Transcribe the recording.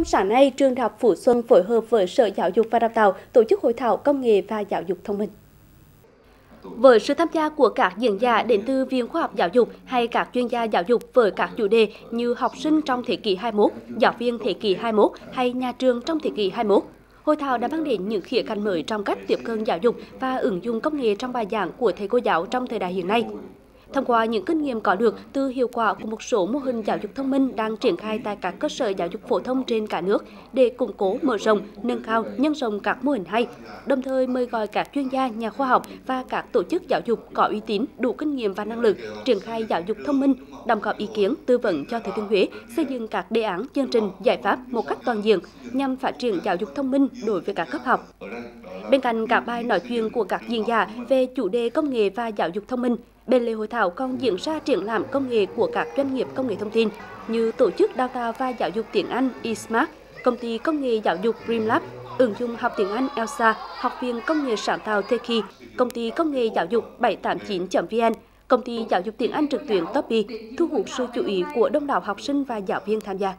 Trong sáng nay, trường Đại học Phú Xuân phối hợp với Sở Giáo dục và Đào tạo tổ chức hội thảo công nghệ và giáo dục thông minh. Với sự tham gia của các diễn giả đến từ Viện Khoa học Giáo dục hay các chuyên gia giáo dục với các chủ đề như học sinh trong thế kỷ 21, giáo viên thế kỷ 21 hay nhà trường trong thế kỷ 21, hội thảo đã mang đến những khía cạnh mới trong cách tiếp cận giáo dục và ứng dụng công nghệ trong bài giảng của thầy cô giáo trong thời đại hiện nay. Thông qua những kinh nghiệm có được từ hiệu quả của một số mô hình giáo dục thông minh đang triển khai tại các cơ sở giáo dục phổ thông trên cả nước để củng cố, mở rộng, nâng cao, nhân rộng các mô hình hay, đồng thời mời gọi các chuyên gia, nhà khoa học và các tổ chức giáo dục có uy tín, đủ kinh nghiệm và năng lực triển khai giáo dục thông minh, đóng góp ý kiến, tư vấn cho Thừa Thiên Huế xây dựng các đề án, chương trình, giải pháp một cách toàn diện nhằm phát triển giáo dục thông minh đối với các cấp học. Bên cạnh các bài nói chuyện của các diễn giả về chủ đề công nghệ và giáo dục thông minh, bên lề hội thảo còn diễn ra triển lãm công nghệ của các doanh nghiệp công nghệ thông tin như tổ chức đào tạo và giáo dục tiếng Anh eSmart, công ty công nghệ giáo dục Dreamlab, ứng dụng học tiếng Anh Elsa, học viện công nghệ sáng tạo Teki, công ty công nghệ giáo dục 789.vn, công ty giáo dục tiếng Anh trực tuyến Topi thu hút sự chú ý của đông đảo học sinh và giáo viên tham gia.